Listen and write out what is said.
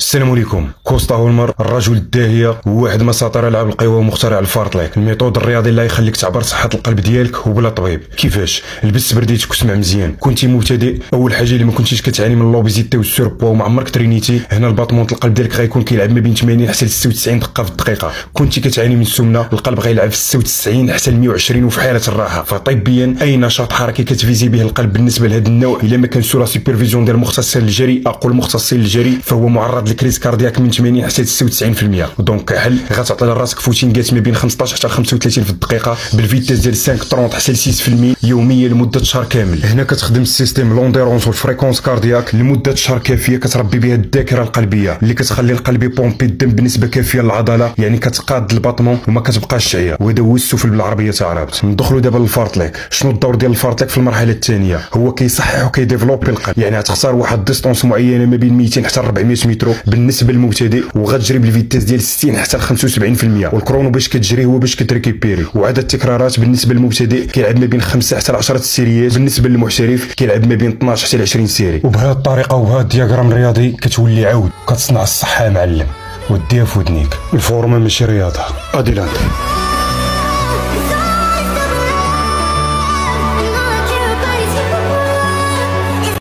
السلام عليكم. كوستا هولمر الرجل الداهية وواحد من اساطير العاب القوى ومخترع ال fartlek ال méthode الرياضي اللي يخليك تعبر صحة القلب ديالك وبلا طبيب. كيفاش؟ لبس برديتك وسمع مزيان. كنتي مبتدئ. أول حاجة اللي ما كنتيش كتعاني من l'obésité وال surpoids وما عمرك ترينيتي. هنا ال battement القلب ديالك غيكون كيلعب ما بين 80 حتى ل 96 دقة في الدقيقة. كنتي كتعاني من السمنة. القلب غيلعب في 96 حتى ل 120 وفي حالة الراحة. فطبيا أي نشاط حركي كتفيزي به القلب بالنسبة لهذا النوع. إلا ما كان sous la supervision ديال مختصين الجري أقول مختصين الجري فهو معرض ل crise cardiaque من 80 حتى 96% donc حل غتعطي لراسك فوتينغات ما بين 15 حتى 35 في الدقيقة؟ بال vitesse ديال 5 30 حتى ل 6% يوميا لمدة شهر كامل. هنا كتخدم ال système l'endurance وال fréquence cardiaque لمدة شهر كافية كتربي بها الذاكرة القلبية اللي كتخلي القلب يبومبي الدم بنسبة كافية للعضلة يعني كتقاد ال battement وما كتبقاش تعيا وهذا هو السفل بالعربية تاع عربت ندخلوا دابا لل fartlek شنو الدور ديال ال fartlek في المرحلة الثانية؟ هو كيصحح وكيديفلوبي القلب يعني غتختار واحد distance معينة ما بين 200 حتى 400 متر. بالنسبة للمبتدئ وغتجري بال vitesse ديال 60 حتى ل 75% وال chrono باش كتجري هو باش كتريكيبيري. وعدد التكرارات بالنسبة للمبتدئ كيلعب ما بين 5 حتى ل 10 سيريات بالنسبة للمحترف كيلعب ما بين 12 حتى ل 20 série. وبهذه الطريقة وبهذا ال diagramme الرياضي كتولي عود كتصنع الصحة يا معلم. وديها في ودنيك الفورمة ماشي رياضة. اديلاندي